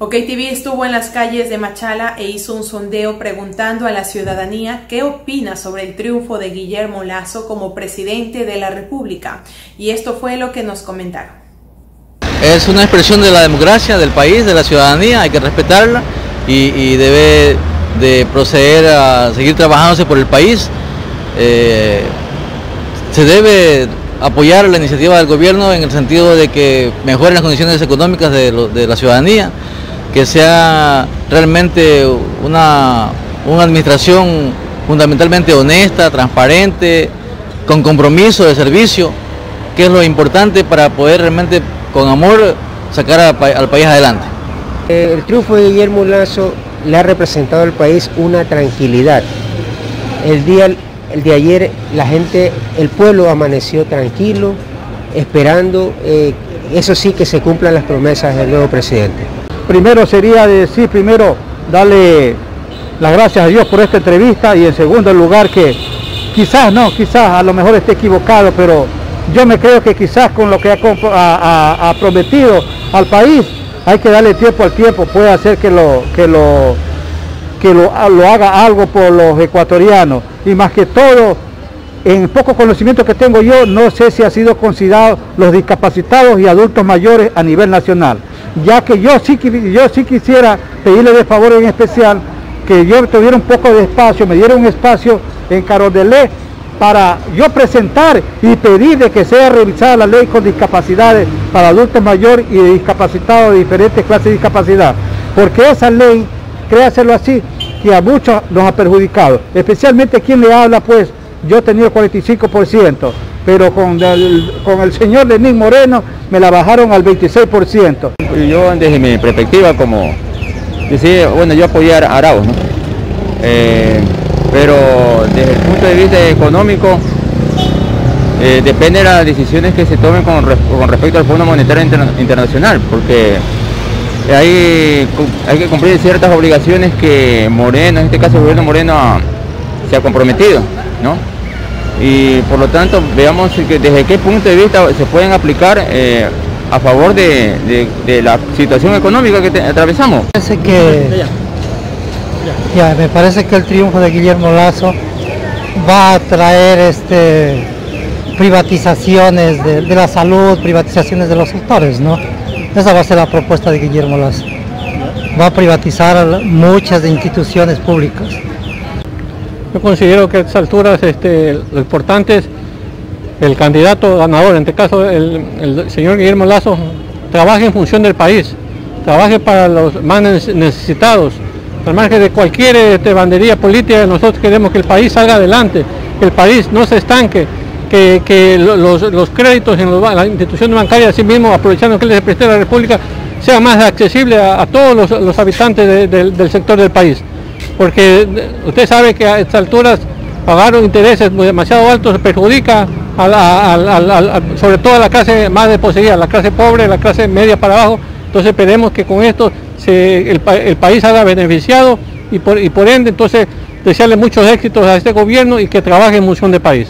OK TV estuvo en las calles de Machala e hizo un sondeo preguntando a la ciudadanía qué opina sobre el triunfo de Guillermo Lazo como presidente de la República. Y esto fue lo que nos comentaron. Es una expresión de la democracia del país, de la ciudadanía, hay que respetarla y, debe de proceder a seguir trabajándose por el país. Eh, se debe apoyar la iniciativa del gobierno en el sentido de que mejoren las condiciones económicas de la ciudadanía que sea realmente una, una administración fundamentalmente honesta, transparente, con compromiso de servicio, que es lo importante para poder realmente con amor sacar al país adelante. El triunfo de Guillermo Lazo le ha representado al país una tranquilidad. El día el de ayer la gente, el pueblo amaneció tranquilo, esperando, eh, eso sí que se cumplan las promesas del nuevo presidente primero sería decir, primero, darle las gracias a Dios por esta entrevista y en segundo lugar que quizás no, quizás a lo mejor esté equivocado, pero yo me creo que quizás con lo que ha, prometido al país hay que darle tiempo al tiempo, puede hacer que lo, que lo, que lo, lo haga algo por los ecuatorianos. Y más que todo en poco conocimiento que tengo yo, no sé si ha sido considerado los discapacitados y adultos mayores a nivel nacional ya que yo sí, yo sí quisiera pedirle de favor en especial que yo tuviera un poco de espacio, me diera un espacio en Carondelet para yo presentar y pedir de que sea revisada la ley con discapacidades para adultos mayores y discapacitados de diferentes clases de discapacidad. Porque esa ley, créaselo así, que a muchos nos ha perjudicado. Especialmente quien le habla, pues yo he tenido 45% pero con el, con el señor Lenín Moreno me la bajaron al 26%. Yo desde mi perspectiva como, decía, bueno, yo apoyar a Arauz, ¿no? Eh, pero desde el punto de vista económico, eh, depende de las decisiones que se tomen con, respecto al Fondo Monetario Internacional, porque hay, hay que cumplir ciertas obligaciones que Moreno, en este caso el gobierno Moreno, se ha comprometido, ¿no? y por lo tanto veamos desde qué punto de vista se pueden aplicar eh, a favor de, la situación económica que atravesamos. Me parece que el triunfo de Guillermo Lazo va a traer este, privatizaciones de, de, la salud, privatizaciones de los sectores, ¿no? Esa va a ser la propuesta de Guillermo Lazo. Va a privatizar muchas instituciones públicas. Yo considero que a estas alturas este, lo importante es el candidato ganador, en este caso el, señor Guillermo Lazo, trabaje en función del país, trabaje para los más necesitados, al margen de cualquier este, bandería política, nosotros queremos que el país salga adelante, que el país no se estanque, que, los, créditos en las instituciones bancarias, así mismo aprovechando que les preste la República, sea más accesible a, todos los, habitantes del sector del país porque usted sabe que a estas alturas pagar intereses demasiado altos perjudica sobre todo a la clase más desposeída, la clase pobre, la clase media para abajo. Entonces esperemos que con esto el, país haga beneficiado y por, y por ende entonces desearle muchos éxitos a este gobierno y que trabaje en función del país.